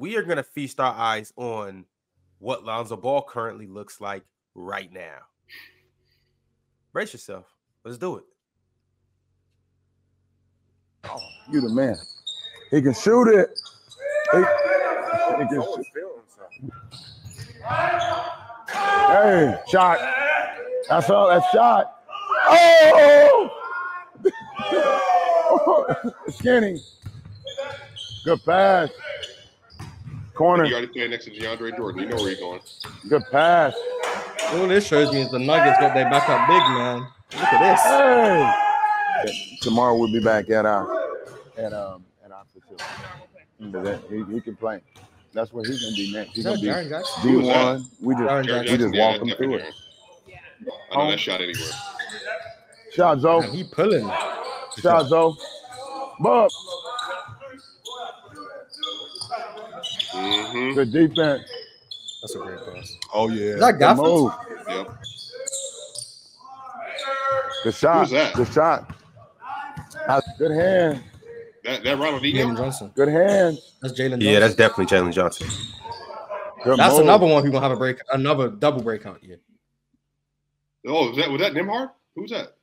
we are gonna feast our eyes on what Lonzo Ball currently looks like right now. Brace yourself. Let's do it. Oh, you the man. He can shoot it. He, he can shoot. Hey, shot. That's all. That shot. Oh! Skinny. Good pass. Corner. You already playing next to DeAndre Jordan. You know where you're going. Good pass. All this shows me is the Nuggets got their backup big man. Look at this. Hey. Tomorrow we'll be back at our at um at our facility. But that- He, he can play. That's what he's gonna be next. He's gonna be Jaren Jackson? D Who one. We just Jaren we Jackson. just Yeah, walk him through it. Jaren. I know that shot anywhere. Shot Zoe. Man, he pulling. Shot Zoe. Bub. Mm-hmm. Good defense. That's a great pass. Oh yeah. Is that Good Gafford? move. Yep. Good shot. Who's that? Good shot. Good hand. That that Ronald Jalen Johnson. Good hand. That's Jalen Johnson. Yeah, that's definitely Jalen Johnson. Good That's move. another one who's gonna have a break, another double break breakout year. Oh, was that was that Nembhard? Who's that?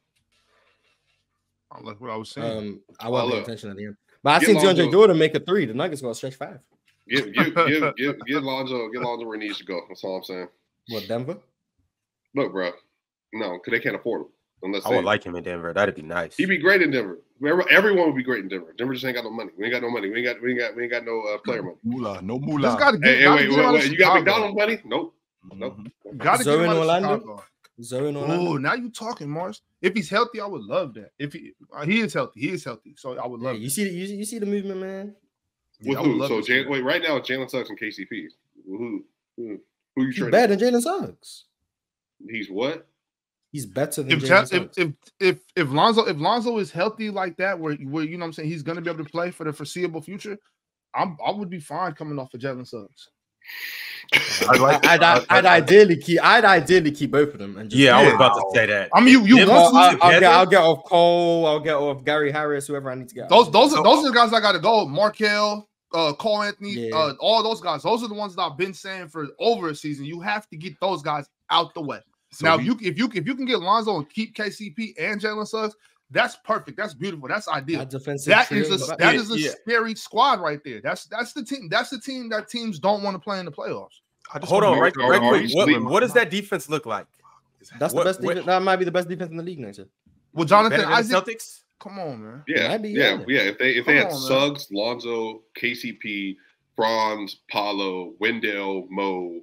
Oh, That's what I was saying. Um, I wasn't paying attention at the end, but I Get seen Lonzo. DeAndre Jordan make a three. The Nuggets gonna stretch five. Give give give give, give Lonzo get Lonzo where he needs to go. That's all I'm saying. What Denver? Look, bro. No, because they can't afford him. Unless I they, would like him in Denver. That'd be nice. he'd be great in Denver. Everyone would be great in Denver. Denver just ain't got no money. We ain't got no money. We ain't got we ain't got we ain't got no uh, player money. moolah, no Just moolah. gotta get, Hey, hey gotta wait, get him out wait, wait. You got Chicago. McDonald's money? Nope. Nope. Mhm. Gotta Zoe get him in out of Chicago. Zoe and Orlando. Oh, now you talking, Mars. If he's healthy, I would love that. If he uh, he is healthy, he is healthy. So I would Yeah, love. you see, you, you see the movement, man. Yeah, With I would who? So to see Jalen, that. wait, right now it's Jalen Suggs and KCP. Who who hmm. who you He's trading? better than Jalen Suggs. He's what? He's better than if, Jalen Ja- if Suggs. if if if Lonzo if Lonzo is healthy like that, where where you know what I'm saying he's gonna be able to play for the foreseeable future, I'm I would be fine coming off of Jalen Suggs. I like. I'd, I'd, I'd ideally keep. I'd ideally keep both of them. And just yeah, I was about to say that. I mean, you you Them want two I'll, I'll get. I'll get off Cole. I'll get off Gary Harris. Whoever I need to get. those off. those are those are the guys I got to go. Markelle, uh, Cole Anthony, Yeah. uh, all those guys. Those are the ones that I've been saying for over a season. You have to get those guys out the way. So now, we- if you if you if you can get Lonzo and keep KCP and Jalen Suggs, that's perfect. That's beautiful. That's ideal. That defensive. That trio is a in the that Yeah, is a yeah. scary squad right there. That's that's the team. That's the team that teams don't want to play in the playoffs. I just Hold on, right, right quick. What, what does that defense look like? That's What- the best. what- Defense, that might be the best defense in the league next year. Well, Jonathan Better than the Isaac, Celtics? Come on, man. Yeah, Might be, yeah, yeah. yeah. If they if they had on, man. Suggs, Lonzo, KCP, Franz, Paolo, Wendell, Mo,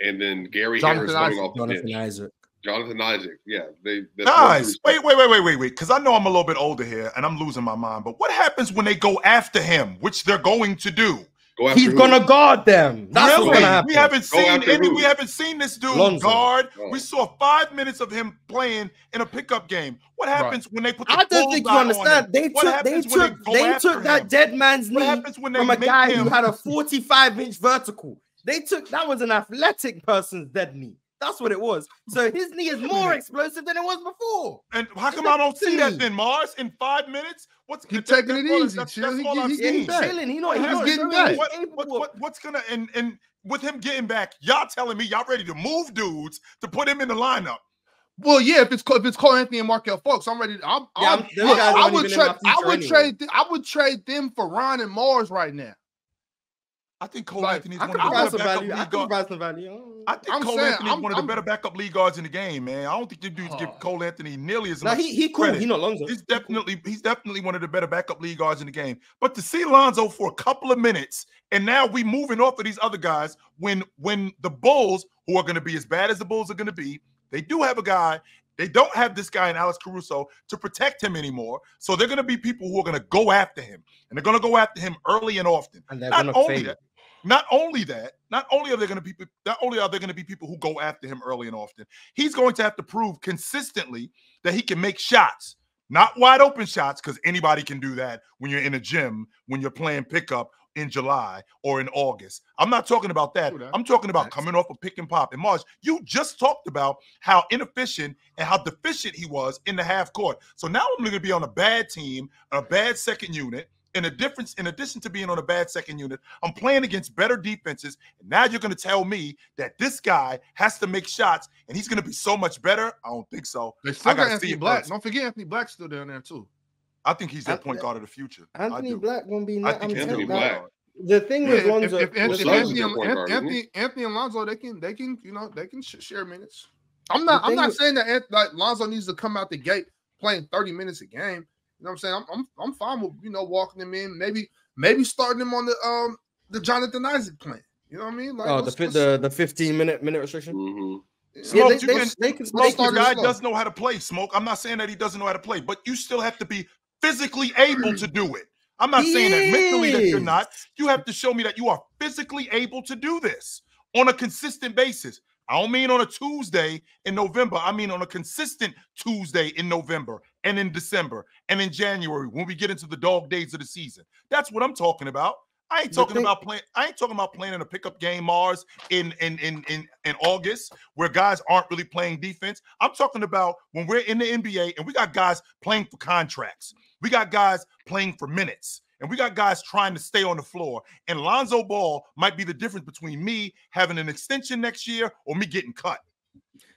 and then Gary Jonathan Harris coming Isaac. off the Jonathan bench. Isaac. Jonathan Isaac. Yeah, they. that's Guys, wait, wait, wait, wait, wait, wait. Because I know I'm a little bit older here and I'm losing my mind. But what happens when they go after him, which they're going to do? Go after He's who? gonna guard them. That's really? what's gonna happen. We haven't Go seen any. who? We haven't seen this dude Lonzo. guard. Oh. We saw five minutes of him playing in a pickup game. What happens when they put the I don't think you understand. They took. They took. go They took that him? dead man's What knee happens when they from a guy him? who had a 45 inch vertical. They took that was an athletic person's dead knee. That's what it was. So his knee is more explosive than it was before. And how come I don't see that Silly. then, Mars? In five minutes, what's He that- taking it easy, That's, chill. that's He all he getting He's back. chilling. He not. He's He's not getting back. What, what, what, what's gonna and and with him getting back, y'all telling me y'all ready to move dudes to put him in the lineup? Well, yeah, if it's Cole- if it's Cole Anthony and Markelle Fultz, I'm ready. To, I'm, Yeah, I'm, I'm- those look, guys I would trade. I would anyway. trade. th- I would trade them for Ron and Mars right now. I think Cole Like, Anthony's I one could of the provide better backup value. I league could guards. provide some value. I think I'm Cole saying, Anthony's I'm- one of the I'm- better backup league guards in the game, man. I don't think the dudes give Oh. Cole Anthony nearly as Now much. he he cool. credit. He not Lonzo. He's definitely he's definitely one of the better backup league guards in the game. But to see Lonzo for a couple of minutes and now we moving off of these other guys when when the Bulls, who are going to be as bad as the Bulls are going to be, they do have a guy. They don't have this guy in Alex Caruso to protect him anymore. So they're going to be people who are going to go after him, and they're going to go after him early and often. and they're gonna only fail. that, not only that, not only are there going to be not only are there going to be people who go after him early and often, he's going to have to prove consistently that he can make shots, not wide open shots, because anybody can do that when you're in a gym, when you're playing pickup in July or in August. I'm not talking about that. I'm talking about coming off a pick and pop. And Mars, you just talked about how inefficient and how deficient he was in the half court. So now I'm going to be on a bad team, a bad second unit, in a difference, in addition to being on a bad second unit, I'm playing against better defenses. And now you're going to tell me that this guy has to make shots and he's going to be so much better? I don't think so. They still I got gotta see Anthony it Black. first. Don't forget Anthony Black's still down there too. I think he's their Anthony- point guard of the future. Anthony. Black gonna be. I think I'm Anthony telling their you, Black. point. The thing Yeah, with if, Lonzo, if, if, Well, Anthony, Lonzo's Anthony, their and- point guard, isn't Anthony, Anthony and Lonzo, they can they can you know they can sh- share minutes. I'm not I'm not with- saying that Ant- like Lonzo needs to come out the gate playing 30 minutes a game. You know what I'm saying? I'm I'm, I'm fine with you know walking him in, maybe maybe starting him on the um the Jonathan Isaac plan. You know what I mean? Like oh, the fi- the the 15 minute minute restriction. hmm yeah, Yeah, Smoke, they, you they, can- they can. Smoke, They the start can it guy slow. does know how to play. Smoke. I'm not saying that he doesn't know how to play, but you still have to be physically able to do it. I'm not He saying that mentally that you're not. You have to show me that you are physically able to do this on a consistent basis. I don't mean on a Tuesday in November. I mean on a consistent Tuesday in November and in December and in January when we get into the dog days of the season. That's what I'm talking about. I ain't talking about playing. I ain't talking about playing in a pickup game, Mars, in in in in in August, where guys aren't really playing defense. I'm talking about when we're in the NBA and we got guys playing for contracts. We got guys playing for minutes, and we got guys trying to stay on the floor. And Lonzo Ball might be the difference between me having an extension next year or me getting cut.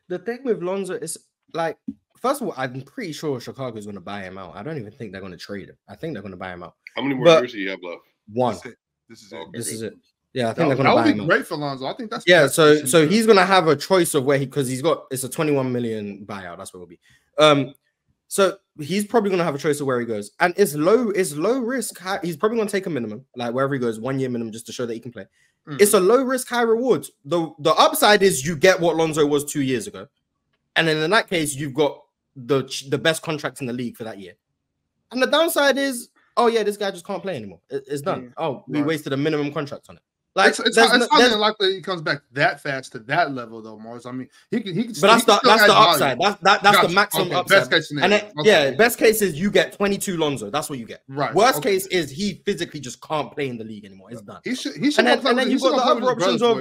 the thing with Lonzo is like, first of all, I'm pretty sure Chicago's going to buy him out. I don't even think they're going to trade him. I think they're going to buy him out. How many more But- years do you have left? One. This is it. This is it. Okay. This is it. Yeah, I that, think they're that going to would buy be him out. great for Lonzo. I think that's Yeah, so so he's gonna have a choice of where he because he's got it's a 21 million buyout. That's what it'll be. Um, so he's probably gonna have a choice of where he goes, and it's low, it's low risk. High, he's probably gonna take a minimum, like wherever he goes, one year minimum, just to show that he can play. Mhm. It's a low risk, high reward. The the upside is you get what Lonzo was two years ago, and then in that case, you've got the the best contract in the league for that year. And the downside is, oh yeah, this guy just can't play anymore. It- it's done. Yeah. Oh, we Right. wasted a minimum contract on it. Like, it's, it's, it's no- highly there's- unlikely he comes back that fast to that level though, Mars. I mean, he can he can. But that's he the still that's the value. upside. That's that, that's Gotcha. the maximum Okay, upside. Best case scenario. and then, Okay. yeah, best case is you get 22 Lonzo. That's what you get. right. Worst okay. case is he physically just can't play in the league anymore. It's done. He should he should And then- and then you've got the other options of-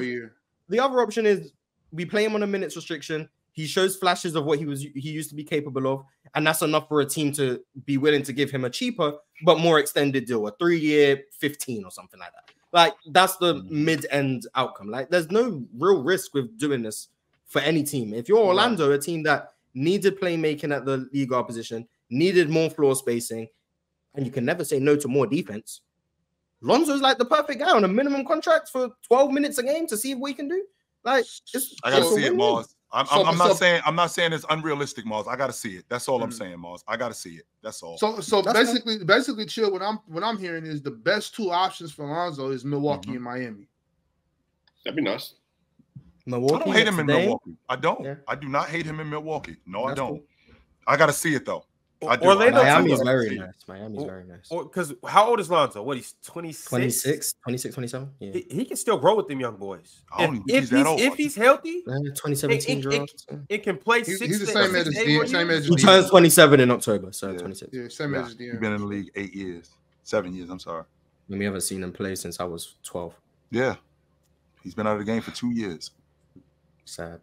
The other option is we play him on a minutes restriction. He shows flashes of what he was he used to be capable of, and that's enough for a team to be willing to give him a cheaper but more extended deal, a three-year 15 or something like that. Like that's the Mm. mid-end outcome. Like there's no real risk with doing this for any team. If you're Right. Orlando, a team that needed playmaking at the league guard position, needed more floor spacing, and you can never say no to more defense. Lonzo's like the perfect guy on a minimum contract for 12 minutes a game to see what he can do. Like it's I gotta it's see it, win-win. Mars. I'm, So- I'm, I'm not so- saying I'm not saying it's unrealistic, Mars. I gotta see it. That's all I'm Mhm. saying, Mars. I gotta see it. That's all. So so That's fine. basically basically chill. What I'm what I'm hearing is the best two options for Lonzo is Milwaukee Mhm. and Miami. That'd be nice. Milwaukee I don't hate him in Milwaukee. I don't. Yeah. I do not hate him in Milwaukee. No, I don't. cool. I gotta see it though. I do. Orlando I Miami's too. very nice. Miami's very nice. Because how old is Lonzo? What he's 26? 26, 26 27. Yeah, he, he, can still grow with them young boys. I don't if, if he's, old. if he's healthy, yeah, 2017 it, it, it, it, can play he's, six. He's the same age as DM. Same age he turns 27 in October, so yeah. 26. Yeah, same age as DM. He's been in the league eight years, seven years. I'm sorry. And we haven't seen him play since I was 12. Yeah, he's been out of the game for two years. Sad.